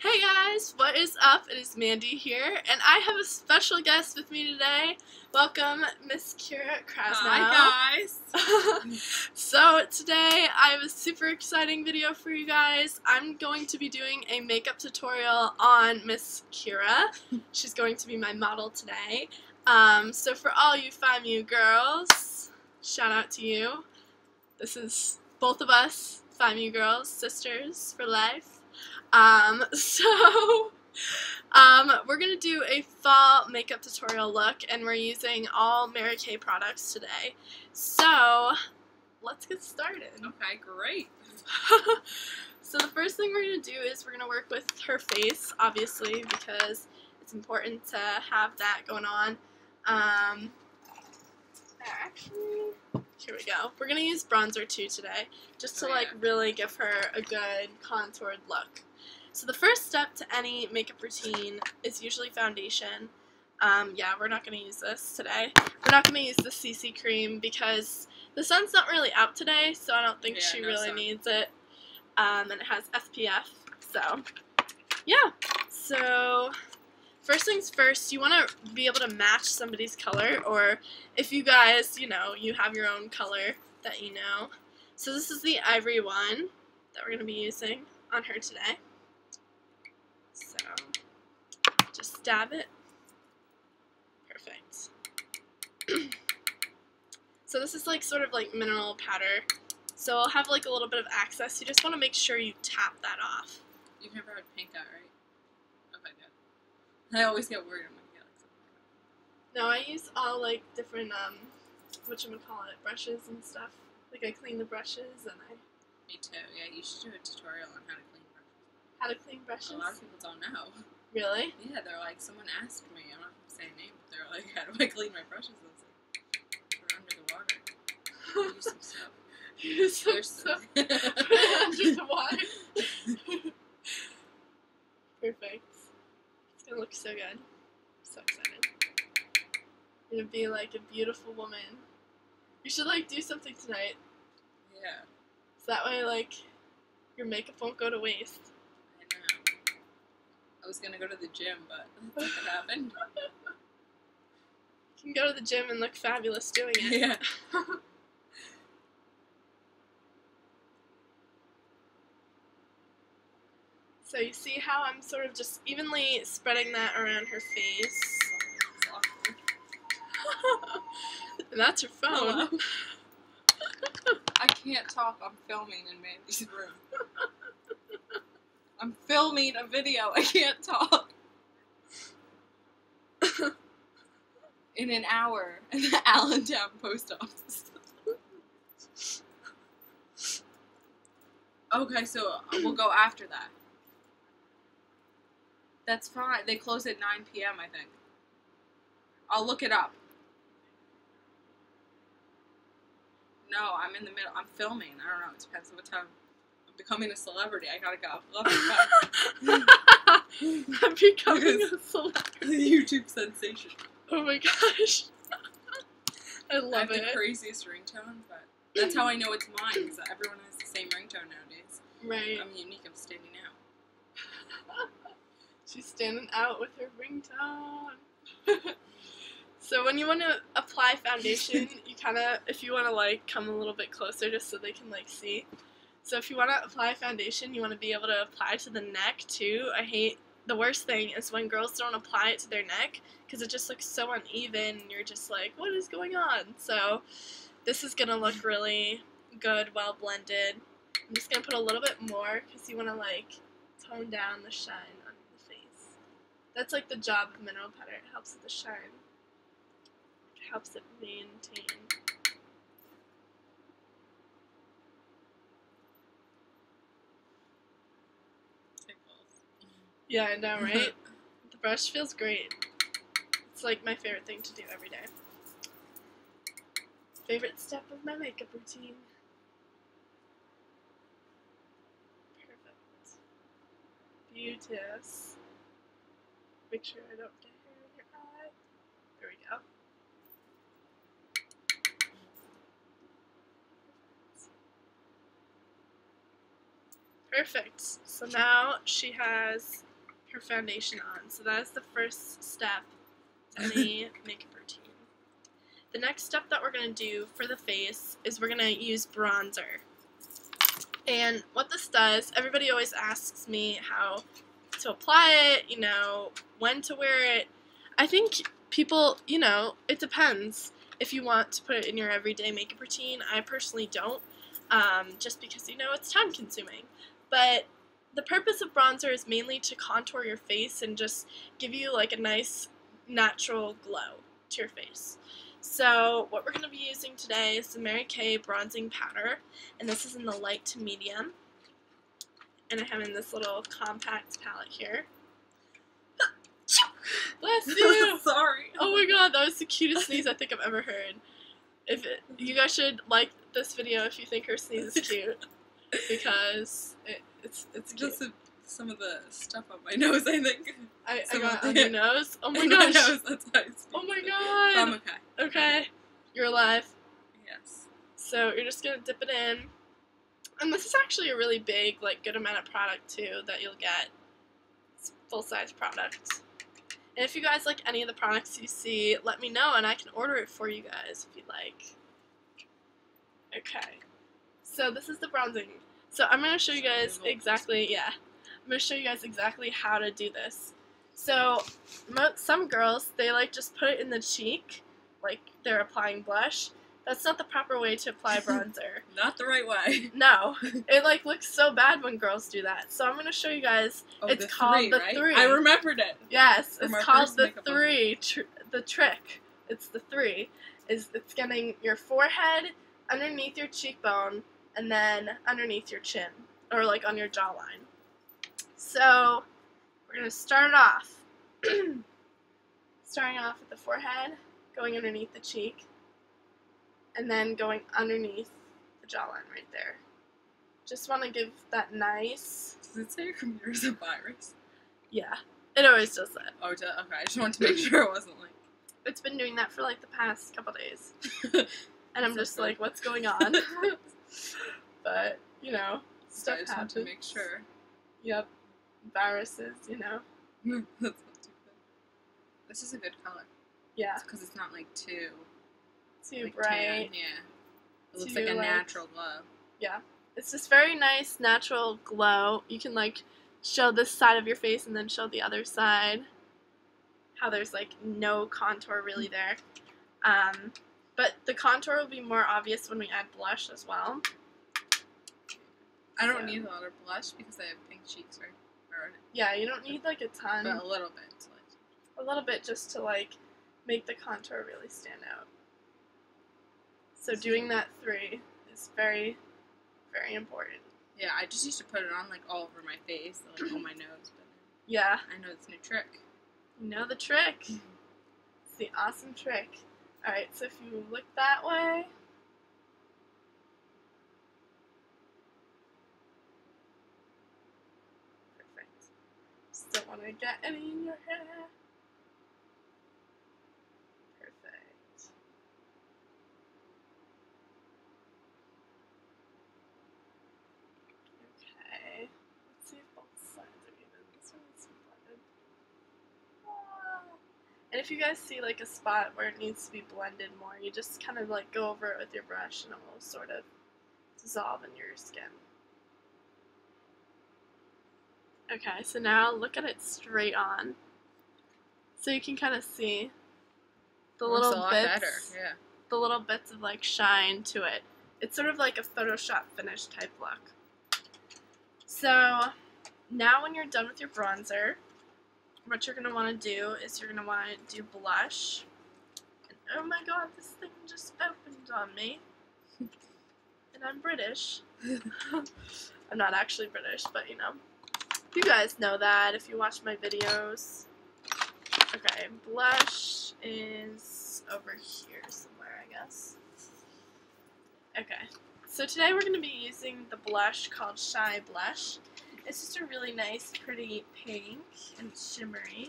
Hey guys, what is up? It is Mandy here, and I have a special guest with me today. Welcome, Miss Kira Krasnow. Hi guys. so today I have a super exciting video for you guys. I'm going to be doing a makeup tutorial on Miss Kira. She's going to be my model today. Um, so for all you FAMU girls, shout out to you. This is both of us, FAMU girls, sisters for life. Um, so, um, we're going to do a fall makeup tutorial look, and we're using all Mary Kay products today. So, let's get started. Okay, great. so the first thing we're going to do is we're going to work with her face, obviously, because it's important to have that going on. Um, actually, here we go. We're going to use bronzer too today, just to Oh, like really give her a good contoured look. So the first step to any makeup routine is usually foundation. Um, yeah, we're not going to use this today. We're not going to use the CC cream because the sun's not really out today, so I don't think Yeah, she no really sun. needs it. Um, and it has SPF, so yeah. So first things first, you want to be able to match somebody's color, or if you guys, you know, you have your own color that you know. So this is the ivory one that we're going to be using on her today. So just stab it. Perfect. so this is like sort of like mineral powder. So I'll have like a little bit of access. You just want to make sure you tap that off. You've never had pink eye, right? Okay, good. I always get worried I'm gonna get like something No, I use all like different um, what you call it, brushes and stuff. Like I clean the brushes and I. Me too. Yeah, you should do a tutorial on how to clean brushes. how to clean brushes. A lot of people don't know. Really? Yeah, they're like, someone asked me, I'm not gonna say a name, but they're like, how do I clean my brushes? I was like, it under the water. Use some soap. Use some There's soap. under the water. Perfect. It's gonna look so good. so excited. You're gonna be like a beautiful woman. You should like do something tonight. Yeah, So that way like your makeup won't go to waste. Was gonna go to the gym, but that didn't. You can go to the gym and look fabulous doing it. Yeah. So you see how I'm sort of just evenly spreading that around her face. And that's her phone. I can't talk. I'm filming in Mandy's room. I'm filming a video. I can't talk. in an hour in the Allentown post office. okay, so we'll go after that. That's fine. They close at 9 p.m., I think. I'll look it up. No, I'm in the middle. I'm filming. I don't know. It depends on what time. Becoming a celebrity. I gotta go. Love I'm becoming a celebrity. YouTube sensation. Oh my gosh. I love it. I have the it. craziest ringtone, but that's how I know it's mine because everyone has the same ringtone nowadays. Right. I'm unique. I'm standing out. She's standing out with her ringtone. so when you want to apply foundation, you kind of, if you want to like come a little bit closer just so they can like see. So if you want to apply foundation, you want to be able to apply to the neck too. I hate the worst thing is when girls don't apply it to their neck because it just looks so uneven and you're just like, what is going on? So this is gonna look really good, well blended. I'm just gonna put a little bit more because you want to like tone down the shine on the face. That's like the job of mineral powder. It helps with the shine. It helps it maintain. Yeah, I know, right? the brush feels great. It's like my favorite thing to do every day. Favorite step of my makeup routine. Perfect. Beauteous. Make sure I don't get hair in your eye. There we go. Perfect. So now she has her foundation on. So that is the first step to any makeup routine. The next step that we're going to do for the face is we're going to use bronzer. And what this does, everybody always asks me how to apply it, you know, when to wear it. I think people, you know, it depends if you want to put it in your everyday makeup routine. I personally don't, um, just because, you know, it's time consuming. But the purpose of bronzer is mainly to contour your face and just give you like a nice natural glow to your face. So what we're going to be using today is the Mary Kay bronzing powder, and this is in the light to medium. And I have in this little compact palette here. Bless you! Sorry. Oh my god, that was the cutest sneeze I think I've ever heard. If it, you guys should like this video if you think her sneeze is cute, because it, it's it's cute. Just a, some of the stuff on my nose, I think. I, I got on your nose. Oh my gosh! nose, that's how I speak. Oh my But I'm god! okay. Okay, you're alive. Yes. So you're just gonna dip it in, and this is actually a really big, like, good amount of product too that you'll get. It's full size product. And if you guys like any of the products you see, let me know and I can order it for you guys if you'd like. Okay. So this is the bronzing. So I'm gonna show you guys exactly, yeah. I'm gonna show you guys exactly how to do this. So mo- some girls they like just put it in the cheek, like they're applying blush. That's not the proper way to apply bronzer. Not the right way. No, it like looks so bad when girls do that. So I'm gonna show you guys. Oh, It's the called three, the right? three. I remembered it. Yes, From it's called the three. Tr- the trick. It's the three. Is it's getting your forehead underneath your cheekbone and then underneath your chin or like on your jawline. So we're gonna start off. starting off with the forehead, going underneath the cheek, and then going underneath the jawline right there. Just want to give that nice. Does it say your computer's a virus? Yeah, it always does that. Oh, okay. I just wanted to make sure it wasn't like. It's been doing that for like the past couple days. And I'm just like, what's going on? but, you know, stuff just happens. make sure. Yep. Viruses, you know. That's not too good. This is a good color Yeah. because it's not like too Too like, bright. tan. Yeah, it looks like a like- natural glow. Yeah. It's just very nice, natural glow. You can like show this side of your face and then show the other side. How there's like no contour really there. Um, but the contour will be more obvious when we add blush as well. I don't So- need a lot of blush because I have pink cheeks, right? Or, Yeah, you don't need like a ton. but a little bit. So like, a little bit just to like make the contour really stand out. So doing that three is very, very important. yeah, I just used to put it on like all over my face, like on my nose. But Yeah, I know it's a new trick. you know the trick. Mm-hmm. It's the awesome trick. Alright, so if you look that way. Perfect. Just don't want to get any in your hair. Perfect. Okay. Let's see if both sides are even. This one needs to be blended. Ah. And if you guys see like a spot where it needs to be blended more, you just kind of like go over it with your brush and it will sort of dissolve in your skin. Okay, so now look at it straight on. So you can kind of see the Looks little bits better. Yeah. the little bits of like shine to it. It's sort of like a Photoshop finish type look. So now when you're done with your bronzer, what you're gonna want to do is you're gonna want to do blush. And oh my god, this thing just opened on me. And I'm British. I'm not actually British, but you know. You guys know that if you watch my videos. Okay, blush is over here somewhere, I guess. Okay, so today we're going to be using the blush called Shy Blush. It's just a really nice, pretty pink and shimmery.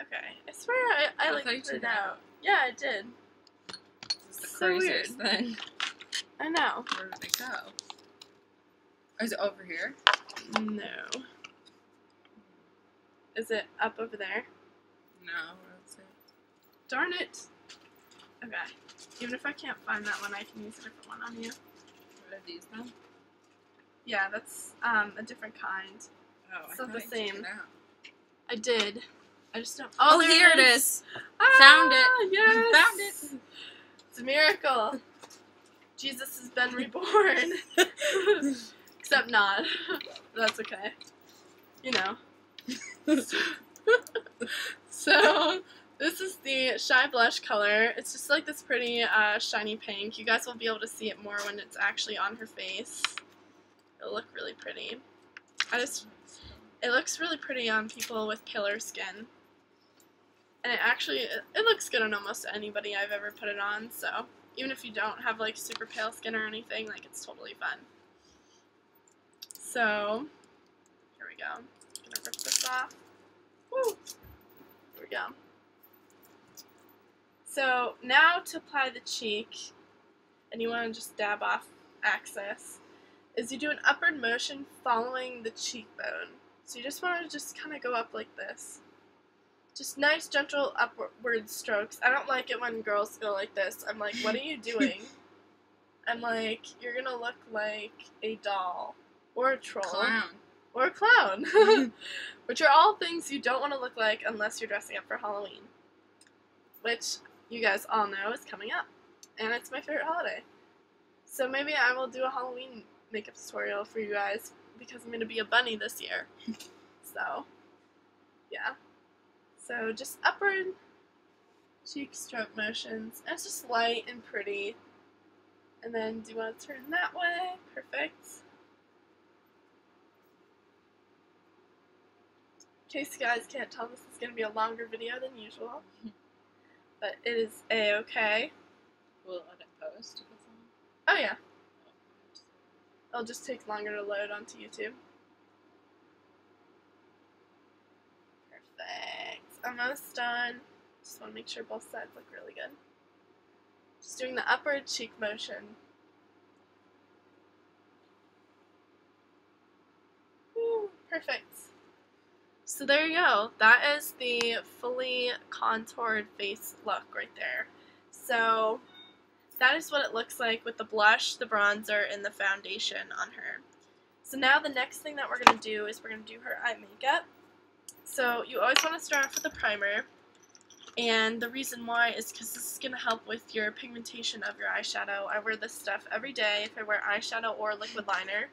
Okay, I swear I, I, I like put it out. Yeah, I did. This is the So craziest thing. I know. Where did it go? Is it over here? No. Is it up over there? No, that's it. Darn it. Okay. Even if I can't find that one, I can use a different one on you. What are these then? Yeah, that's um, a different kind. Oh, It's I not thought the same. I did. I just don't. Oh, there here it is. Ah, Found it. Yes. Found it. It's a miracle. Jesus has been reborn. Except not. That's okay. You know. so this is the shy blush color. It's just like this pretty uh, shiny pink. You guys will be able to see it more when it's actually on her face. It'll look really pretty. I just it looks really pretty on people with paler skin. And it actually it, looks good on almost anybody I've ever put it on, so even if you don't have like super pale skin or anything, like it's totally fun. So here we go. I'm Gonna rip this off. Woo! Here we go. So now to apply the cheek, and you want to just dab off excess, is you do an upward motion following the cheekbone. So you just want to just kind of go up like this. Just nice, gentle upward strokes. I don't like it when girls go like this. I'm like, what are you doing? I'm like, you're gonna look like a doll or a troll Clown. or a clown, which are all things you don't want to look like unless you're dressing up for Halloween, which you guys all know is coming up, and it's my favorite holiday. So maybe I will do a Halloween makeup tutorial for you guys because I'm gonna be a bunny this year. so, yeah. So just upward cheek stroke motions. And it's just light and pretty. And then do you want to turn that way? Perfect. In case you guys can't tell, this is going to be a longer video than usual. But it is a-okay. Will it post if it's on? Oh yeah, it'll just take longer to load onto YouTube. Perfect. Almost done. Just want to make sure both sides look really good. Just doing the upward cheek motion. Woo, perfect. So there you go. That is the fully contoured face look right there. So that is what it looks like with the blush, the bronzer, and the foundation on her. So now the next thing that we're going to do is we're going to do her eye makeup. So you always want to start off with a primer. And the reason why is because this is going to help with your pigmentation of your eyeshadow. I wear this stuff every day if I wear eyeshadow or liquid liner.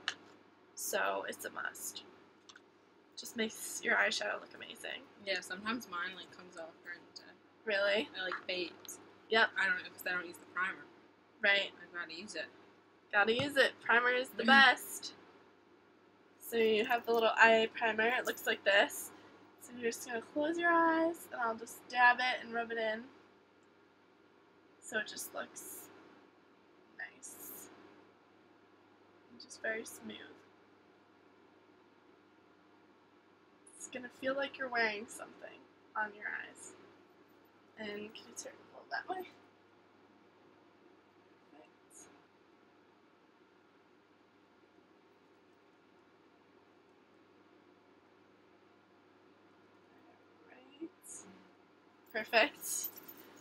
So it's a must. Just makes your eyeshadow look amazing. Yeah, sometimes mine like comes off and Really? I like fades. Yep. I don't know because I don't use the primer. Right. I gotta use it. Gotta use it. Primer is the mm-hmm. best. So you have the little eye primer. It looks like this. So you're just gonna close your eyes, and I'll just dab it and rub it in. So it just looks nice. And just very smooth. It's gonna feel like you're wearing something on your eyes. And can you turn a little that way? Perfect. Right. Perfect.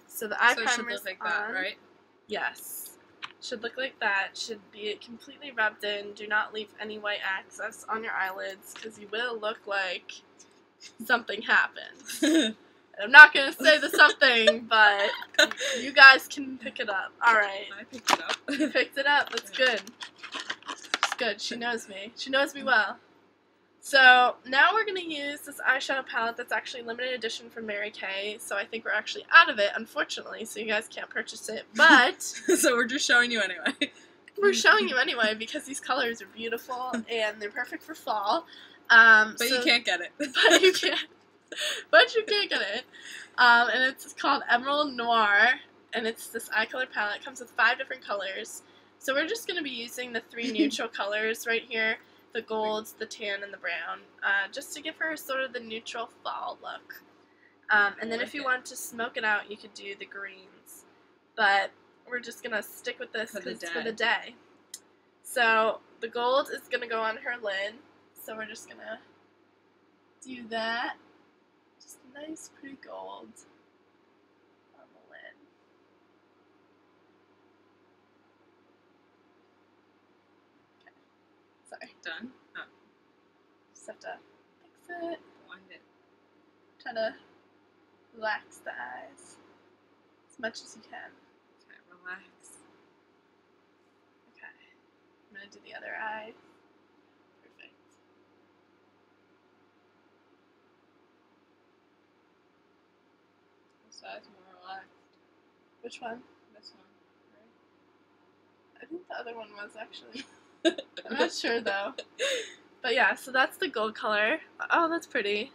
So the eye so it should look like that, on. right? Yes. Should look like that. Should be completely rubbed in. Do not leave any white access on your eyelids because you will look like something happened. I'm not gonna say the something, but you guys can pick it up. All right. I picked it up. You picked it up. That's good. It's good. She knows me. She knows me well. So now we're gonna use this eyeshadow palette that's actually limited edition from Mary Kay. So I think we're actually out of it, unfortunately. So you guys can't purchase it, but so we're just showing you anyway. we're showing you anyway because these colors are beautiful and they're perfect for fall. Um, But so- you can't get it. but you can't. But you can't get it. Um, and it's called Emerald Noir, and it's this eye color palette. It comes with five different colors. So we're just going to be using the three neutral colors right here: the golds, the tan, and the brown, uh, just to give her sort of the neutral fall look. Um, and then I if you it. want to smoke it out, you could do the greens. But we're just gonna stick with this For the for the day. So the gold is gonna go on her lid. So we're just gonna do that. Just nice, pretty gold on the lid. Okay. Sorry. Done. Oh, Just have to fix it. blend it. Try to relax the eyes as much as you can. Okay, relax. Okay. I'm gonna do the other eye. Perfect. This side's more relaxed. Which one? This one. I think the other one was actually. I'm not sure though. But yeah, so that's the gold color. Oh, that's pretty.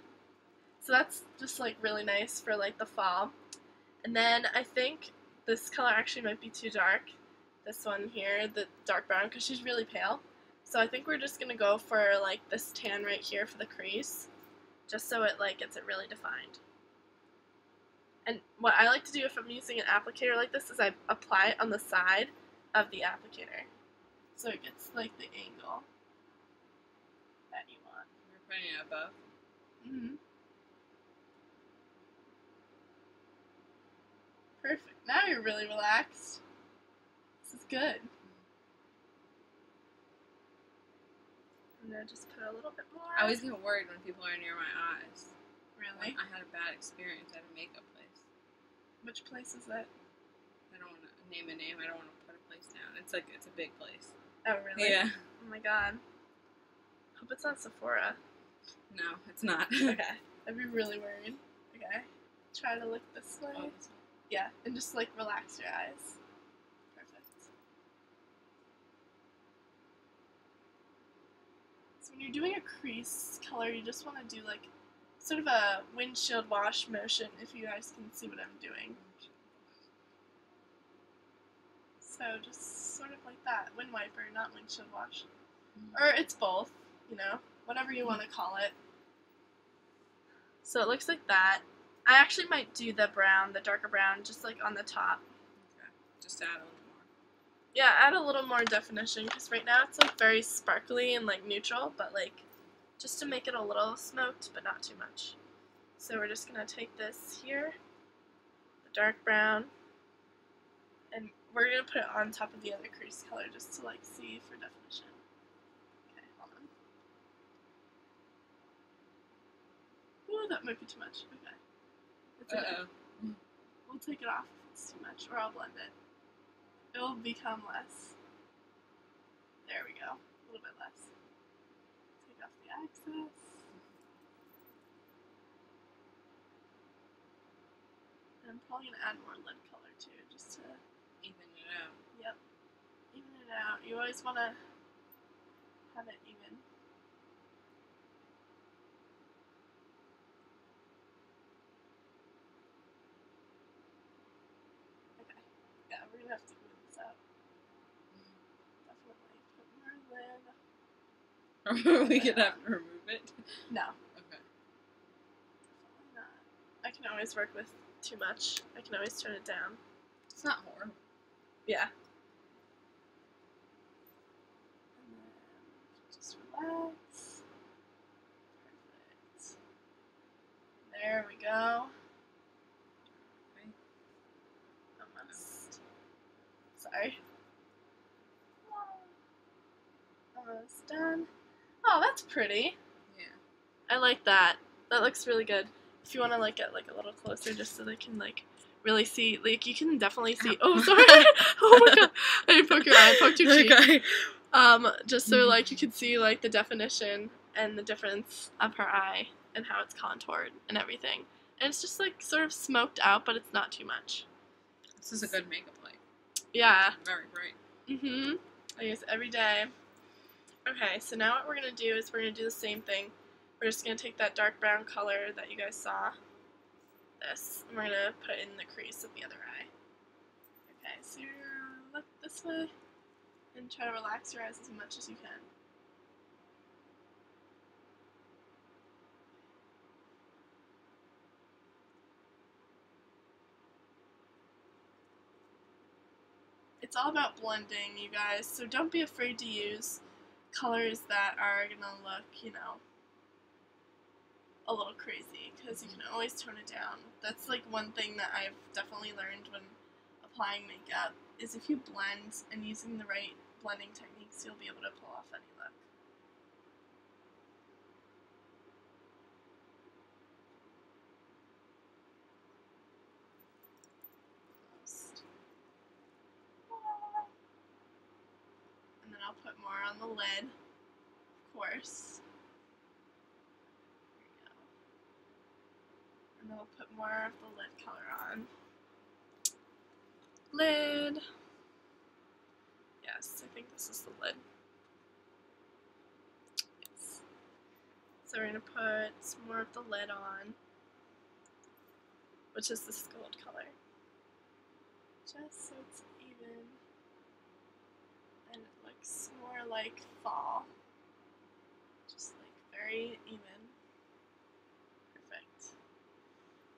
So that's just like really nice for like the fall. And then I think this color actually might be too dark. This one here, the dark brown, because she's really pale. So I think we're just gonna go for like this tan right here for the crease, just so it like gets it really defined. And what I like to do if I'm using an applicator like this is I apply it on the side of the applicator, so it gets like the angle that you want. You're putting it above. Mm-hmm. Perfect. Now you're really relaxed. This is good. I'm gonna just put a little bit more. I always get worried when people are near my eyes. really. I had a bad experience at a makeup place. Which place is that? I don't want to name a name. I don't want to put a place down. It's like it's a big place. Oh, really? Yeah. Oh my god. Hope it's not Sephora. No, it's not. Okay. I'd be really worried. Okay. Try to look this way. Oh, this one. Yeah, and just like relax your eyes. Perfect. So when you're doing a crease color, you just want to do like sort of a windshield wash motion if you guys can see what I'm doing. So just sort of like that. Wind wiper, not windshield wash. Mm-hmm. Or it's both, you know, whatever you want to call it. So it looks like that. I actually might do the brown, the darker brown, just like on the top. Okay. Just add a little more. Yeah, add a little more definition because right now it's like very sparkly and like neutral, but like just to make it a little smoked, but not too much. So we're just gonna take this here, the dark brown, we're gonna put it on top of the other crease color just to like see for definition. Okay, hold on. Ooh, that might be too much. Okay. It's okay. Uh-oh. We'll take it off if it's too much, or I'll blend it. It will become less. There we go. A little bit less. Take off the excess. And I'm probably gonna add more lid color too, just to Even it out. yep, even it out. You always wanna have it even. Okay. Yeah, we're gonna have to move this out. Definitely put more lid. we could have to remove it. No, Okay. definitely not. I can always work with too much. I can always turn it down. It's not horrible. Yeah. And then just. Perfect. There we go. Okay. Almost. Sorry. Almost done. Oh, that's pretty. Yeah. I like that. That looks really good. If you want to like get like a little closer, just so they can like really see, like you can definitely see. Oh, sorry. oh my god, I didn't poke your eye. I poked your cheek. Okay. Um, just so like you can see like the definition and the difference of her eye and how it's contoured and everything. And it's just like sort of smoked out, but it's not too much. This is a good makeup light. Yeah. Very bright. Mhm. I use every day. Okay, so now what we're gonna do is we're gonna do the same thing. We're just gonna take that dark brown color that you guys saw, this, and we're gonna put in the crease of the other eye. Okay, so you're gonna look this way and try to relax your eyes as much as you can. It's all about blending, you guys, so don't be afraid to use colors that are gonna look, you know, a little crazy because you can always tone it down. That's like one thing that I've definitely learned when applying makeup is if you blend and using the right blending techniques, you'll be able to pull off any look. And then I'll put more on the lid, of course. And then we'll put more of the lid color on. Lid. Think this is the lid. Yes. So we're gonna put some more of the lid on, which is this gold color. Just so it's even and it looks more like fall. Just like very even. Perfect.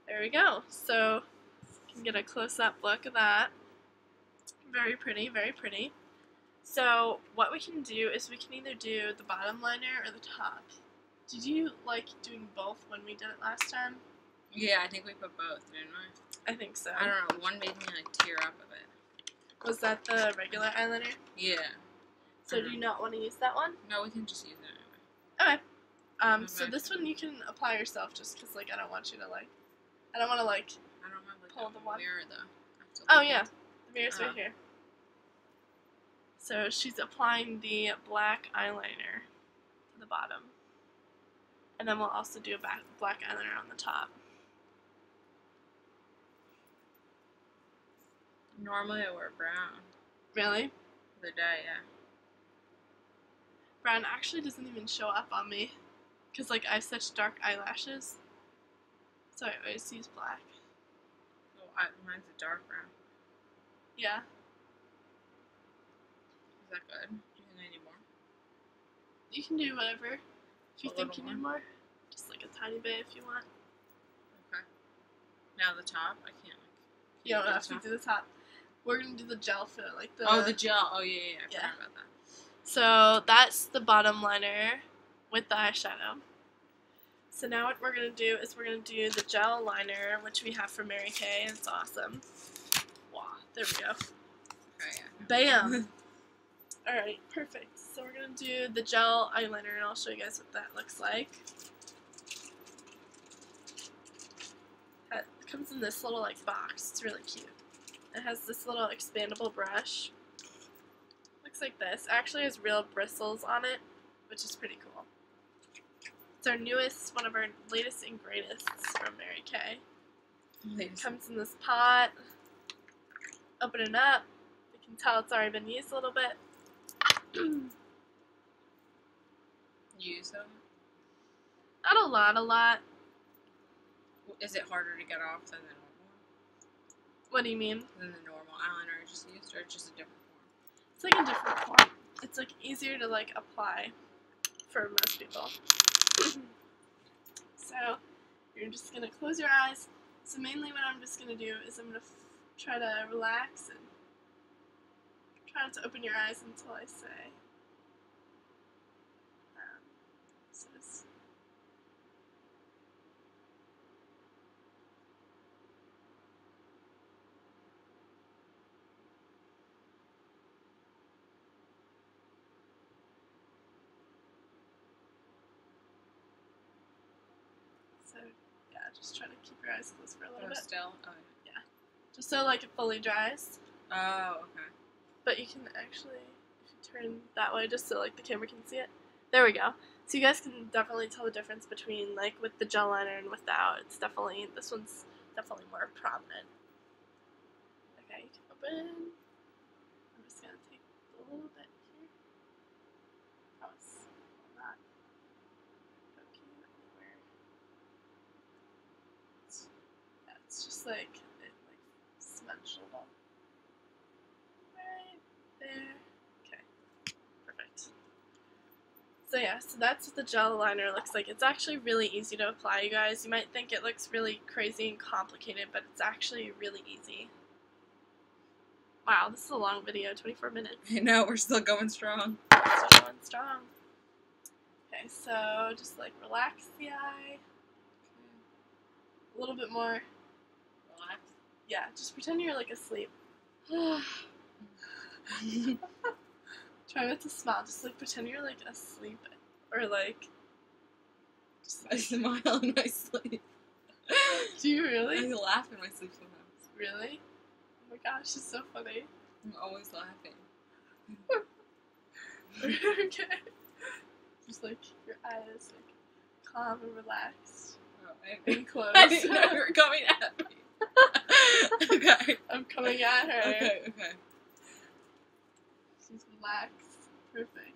There we go. So you can get a close up look of that. Very pretty, very pretty. So what we can do is we can either do the bottom liner or the top. Did you like doing both when we did it last time? Yeah, I think we put both, didn't we? I think so. I don't know. One made me like tear up a bit. Was that the regular eyeliner? Yeah. So do you not want to use that one? No, we can just use it anyway. Okay. Um, so this one you can apply yourself just because like I don't want you to like, I don't want to like. I don't like Pull the one. mirror though. I have to Oh yeah, the mirror's Oh. right here. So she's applying the black eyeliner to the bottom, and then we'll also do a back black eyeliner on the top. Normally I wear brown. Really, The day, yeah. brown actually doesn't even show up on me, cause like I have such dark eyelashes. So I always use black. Oh, I, mine's a dark brown. Yeah. Is that good? Do you think I need more? You can do whatever. If you A think you need more, just like a tiny bit if you want. Okay. Now the top, I can't. Like, You don't have the to top? do the top. We're gonna do the gel for like the. oh, the gel. Oh yeah, yeah. yeah. I Yeah. forgot about that. So that's the bottom liner with the eyeshadow. So now what we're gonna do is we're gonna do the gel liner, which we have from Mary Kay. It's awesome. Wow, there we go. Okay, yeah. Bam. All right, perfect. So we're gonna do the gel eyeliner, and I'll show you guys what that looks like. It comes in this little like box. It's really cute. It has this little expandable brush. Looks like this. It actually has real bristles on it, which is pretty cool. It's our newest, one of our latest and greatest from Mary Kay. Ladies. Comes in this pot. Open it up. You can tell it's already been used a little bit. Use them. Not a lot, a lot. Is it harder to get off than the normal? What do you mean? Than the normal eyeliner I just used, or just a different form? It's like a different form. It's like easier to like apply for most people. so you're just gonna close your eyes. So mainly what I'm just gonna do is I'm gonna f- try to relax and try not to open your eyes until I say. Um, so yeah, just try to keep your eyes closed for a little Oh, bit, still. Oh, just so like it fully dries. oh, okay. But you can actually, if you turn that way, just so like the camera can see it. There we go. So you guys can definitely tell the difference between like with the gel liner and without. It's definitely this one's definitely more prominent. Okay, you can open. I'm just gonna take a little bit here. Promise will not you anywhere. It's, yeah, it's just like smudged a little. Right there. Okay. Perfect. So yeah, so that's what the gel liner looks like. It's actually really easy to apply, you guys. You might think it looks really crazy and complicated, but it's actually really easy. Wow, this is a long video, 24 minutes. I know we're still going strong. Still going strong. Okay, so just like relax the eye. A little bit more. Relax. Yeah, just pretend you're like asleep. Try not to smile. Just like pretend you're like asleep, or like. Just, I smile in my sleep. do you really? I laugh in my sleep sometimes. Really? Oh my gosh, it's so funny. I'm always laughing. okay. Just like your eyes like calm and relaxed Oh, I, and closed. I didn't know you were coming at me. okay. I'm coming at her. Okay, okay. Relaxed. Perfect.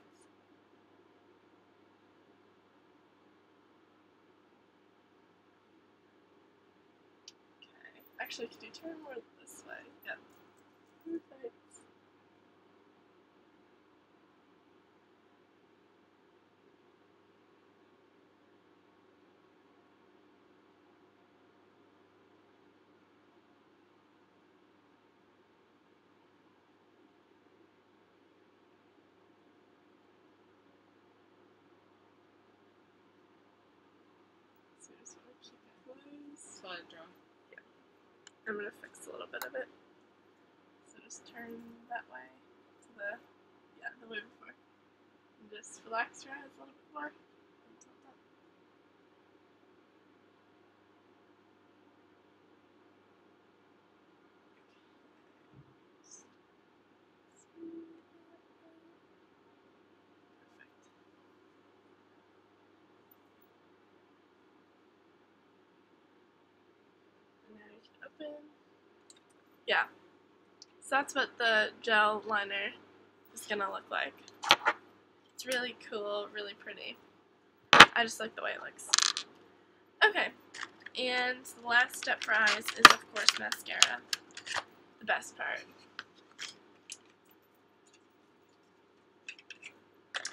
Okay. Actually, could you turn more this way? Yep. Perfect. So just want to keep it draw. I'm gonna fix a little bit of it. So just turn that way to the yeah, the way before. And just relax your eyes a little bit more. And tilt up. Okay. Just smooth that out. Perfect. And now you can Yeah. So that's what the gel liner is gonna look like. It's really cool, really pretty. I just like the way it looks. Okay. And the last step for eyes is of course mascara. The best part.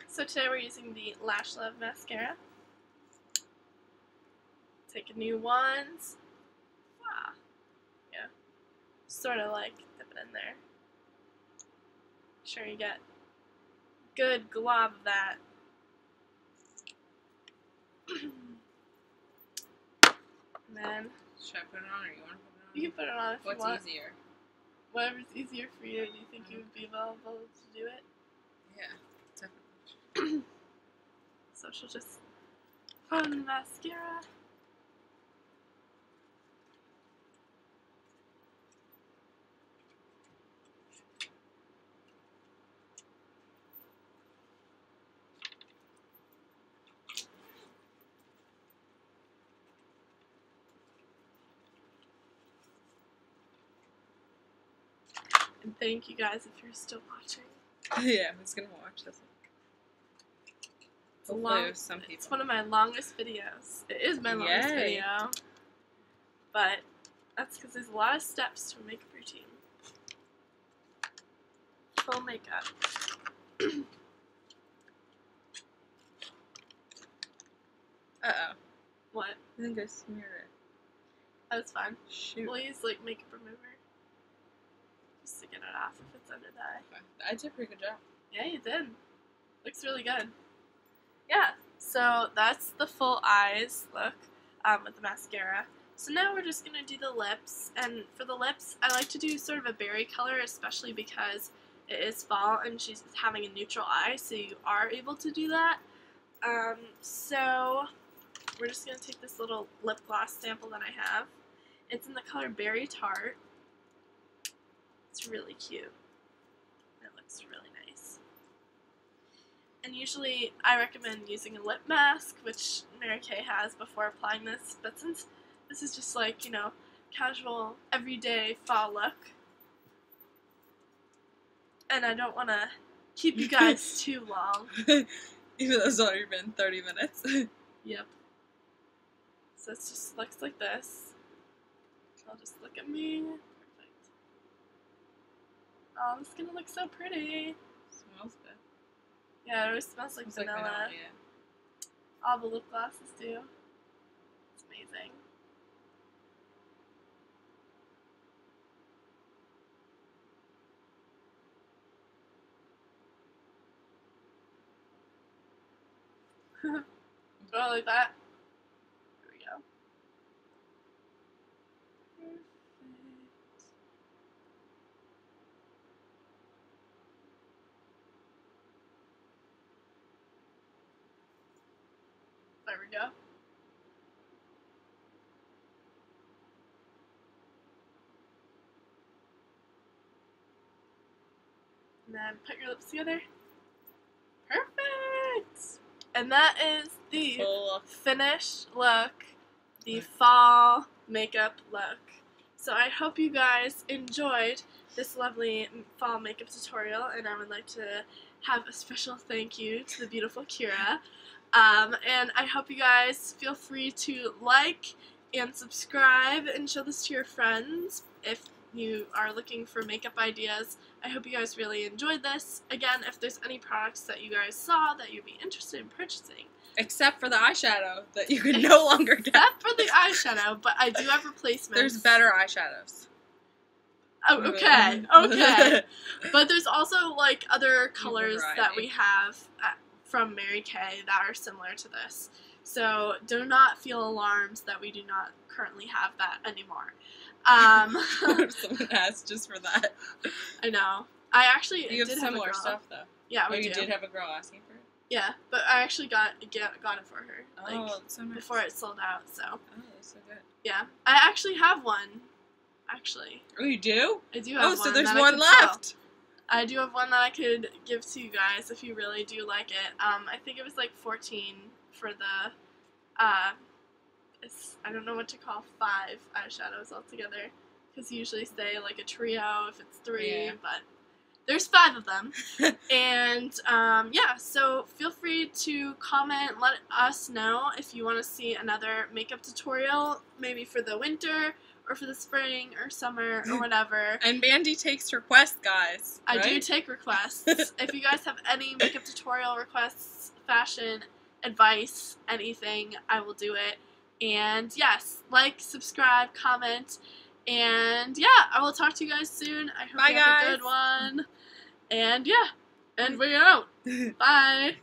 So today we're using the Lash Love mascara. Take a new ones. Sort of like dip it in there. Sure you get good glob of that. and then Should I put it on or you want to put it on? you can put it on if What's you want. What's easier? Whatever's easier for you. Do you think you mm-hmm. would be available to do it? Yeah, definitely. So she'll just put on the mascara. And thank you guys if you're still watching. yeah, who's gonna watch this? It's long- some people. It's one of my longest videos. It is my longest Yay. video. But that's because there's a lot of steps to a makeup routine. Full makeup. Uh oh. What? I think I smeared it. That was fine. Shoot. We'll use like makeup remover. To get it off if it's under the eye. I did a pretty good job. Yeah, you did. Looks really good. Yeah, so that's the full eyes look um, with the mascara. So now we're just gonna do the lips, and for the lips, I like to do sort of a berry color, especially because it is fall and she's having a neutral eye, so you are able to do that. Um, so we're just gonna take this little lip gloss sample that I have. It's in the color Berry Tart. It's really cute. It looks really nice. And usually I recommend using a lip mask, which Mary Kay has before applying this, but since this is just like, you know, casual, everyday fall look, and I don't want to keep you guys too long. Even though it's already been 30 minutes. Yep. So it just looks like this. I'll just look at me. Oh, this is gonna look so pretty. Smells good. Yeah, it always smells like Smells like vanilla. vanilla, yeah. All the lip glosses do. It's amazing. oh, like that. Here we go. we go. And then put your lips together. Perfect! And that is the Full. finished look, the fall makeup look. So I hope you guys enjoyed this lovely fall makeup tutorial, and I would like to have a special thank you to the beautiful Kira. Um, and I hope you guys feel free to like and subscribe and show this to your friends if you are looking for makeup ideas. I hope you guys really enjoyed this. Again, if there's any products that you guys saw that you'd be interested in purchasing, Except for the eyeshadow that you can no longer get. except for the eyeshadow, but I do have replacements. There's better eyeshadows. Oh, okay, okay. but there's also like other colors that we have uh, from Mary Kay that are similar to this. So do not feel alarmed that we do not currently have that anymore. Um, Someone asked just for that. I know. I actually You have did similar have stuff though. Yeah, we Oh, you do. did have a girl asking for it. Yeah, but I actually got get, got it for her like oh, so nice. before it sold out. So Oh, that's so good. yeah, I actually have one. Actually, Oh, you do? I do have Oh, one. so there's that I one sell. left. I do have one that I could give to you guys if you really do like it. Um, I think it was like 14 for the, uh, it's, I don't know what to call five eyeshadows altogether. Because you usually say like a trio if it's three, Yeah. but there's five of them. and um, yeah, so feel free to comment, let us know if you want to see another makeup tutorial, maybe for the winter or for the spring or summer or whatever. And Mandy takes requests, guys. I do take requests. if you guys have any makeup tutorial requests, fashion advice, anything, I will do it. And yes, like, subscribe, comment, and yeah, I will talk to you guys soon. I hope Bye, you have a guys. good one. And yeah, and we're out. Bye.